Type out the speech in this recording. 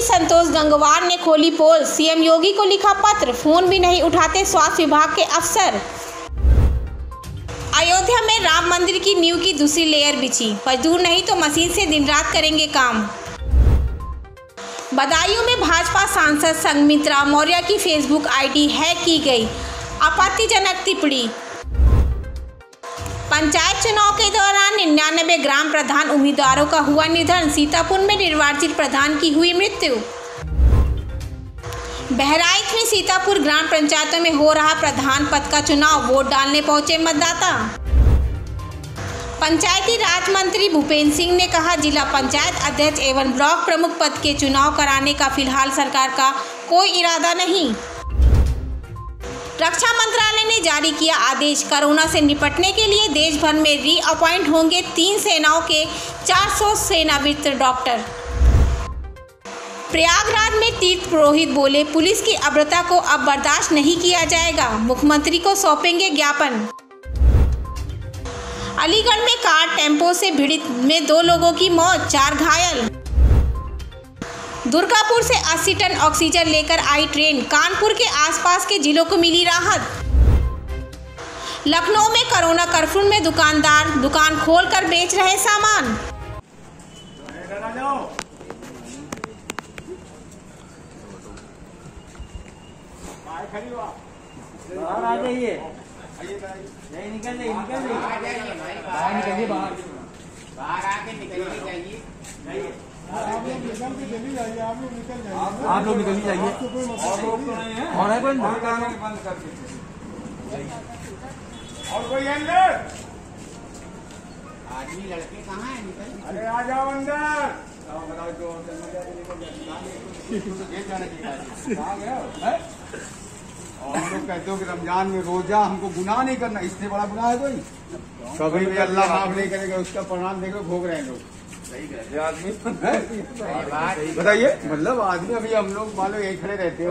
संतोष गंगवार ने खोली पोल। सीएम योगी को लिखा पत्र, फ़ोन भी नहीं उठाते स्वास्थ्य विभाग के अफसर। अयोध्या में राम मंदिर की नींव की दूसरी लेयर बिछी। मजदूर नहीं तो मशीन से दिन रात करेंगे काम। बदायूं में भाजपा सांसद संगमित्रा मौर्य की फेसबुक आईडी हैक की गई। आपत्तिजनक टिप्पणी पंचायत चुनाव के दौरान निन्यानबे ग्राम प्रधान उम्मीदवारों का हुआ निधन। सीतापुर में निर्वाचित प्रधान की हुई मृत्यु। बहराइच में सीतापुर ग्राम पंचायतों में हो रहा प्रधान पद का चुनाव, वोट डालने पहुँचे मतदाता। पंचायती राज मंत्री भूपेंद्र सिंह ने कहा, जिला पंचायत अध्यक्ष एवं ब्लॉक प्रमुख पद के चुनाव कराने का फ़िलहाल सरकार का कोई इरादा नहीं। रक्षा मंत्रालय जारी किया आदेश। कोरोना से निपटने के लिए देश भर में री अपॉइंट होंगे तीन सेनाओं के 400 सेनावृत्त डॉक्टर। प्रयागराज में तीर्थ पुरोहित बोले, पुलिस की अभ्रता को अब बर्दाश्त नहीं किया जाएगा। मुख्यमंत्री को सौंपेंगे ज्ञापन। अलीगढ़ में कार टेंपो से भिड़ित में दो लोगों की मौत, चार घायल। दुर्गापुर से 80 टन ऑक्सीजन लेकर आई ट्रेन। कानपुर के आसपास के जिलों को मिली राहत। लखनऊ में कोरोना कर्फ्यू में दुकानदार दुकान खोलकर बेच रहे सामान। बाहर आ जाइए। नहीं निकल नहीं निकल नहीं बाहर निकलिए बाहर बाहर आके निकलनी चाहिए आप लोग निकल ही जाइए और है? कोई और कोई अंदर? आदमी लड़के कहाँ है? निकल अरे आ जाओ अंदर। और हम लोग कहते हो कि रमज़ान में रोजा हमको गुनाह नहीं करना इससे बड़ा गुनाह है कोई? कभी भी अल्लाह माफ़ नहीं करेगा उसका परिणाम देखो भोग रहे हैं लोग। आदमी बताइए मतलब आदमी अभी हम लोग मान लो यही खड़े रहते हैं